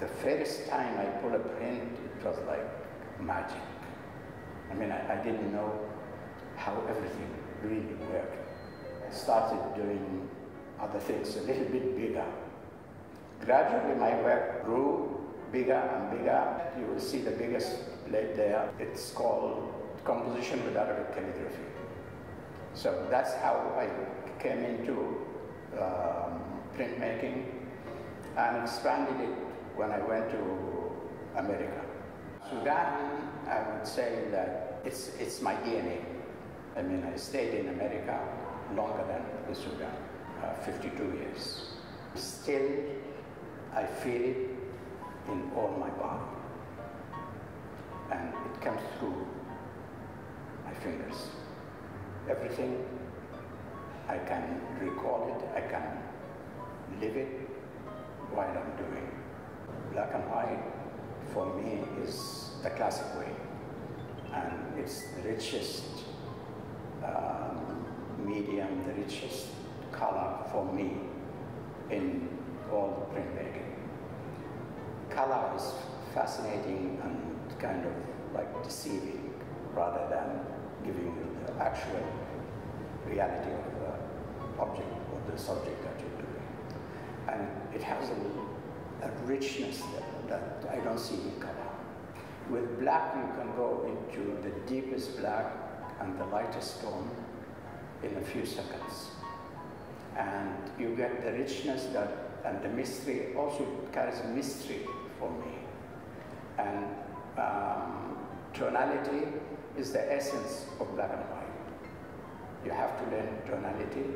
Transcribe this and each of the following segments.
the first time I pull a print, it was like magic. I mean, I, I didn't know how everything really worked. I started doing other things a little bit bigger. Gradually, my work grew bigger and bigger. You will see the biggest plate there. It's called Composition with Arabic Calligraphy. So that's how I came into um, printmaking and expanded it when I went to America. Sudan, I would say that it's, it's my DNA. I mean, I stayed in America longer than in Sudan, uh, 52 years. Still, I feel it in all my body. And it comes through my fingers. Everything, I can recall it, I can live it while I'm doing. Black and white, for me, is the classic way. And it's the richest um, medium, the richest color for me in all printmaking. Color is fascinating and kind of like deceiving rather than giving you the actual reality of the object or the subject that you're doing. And it has a, a richness that, that I don't see in color. With black, you can go into the deepest black and the lightest tone in a few seconds. And you get the richness that, and the mystery also carries mystery for me. And um, tonality is the essence of black and white. You have to learn tonality.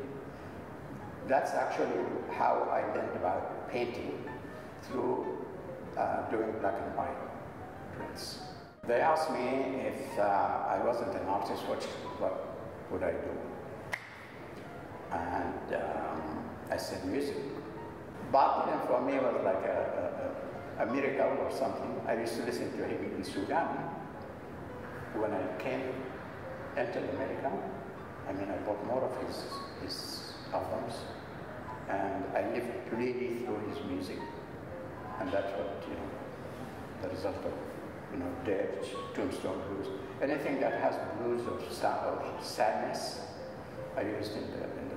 That's actually how I learned about painting through uh, doing black and white prints. They asked me if uh, I wasn't an artist, what, what would I do? And um, I said music. Bob for me was like a, a, a, miracle or something. I used to listen to him in Sudan when I came, entered America. I mean, I bought more of his, his albums. And I lived really through his music. And that's what, you know, the result of, you know, Dead, Tombstone Blues. Anything that has blues or sadness, I used in the, in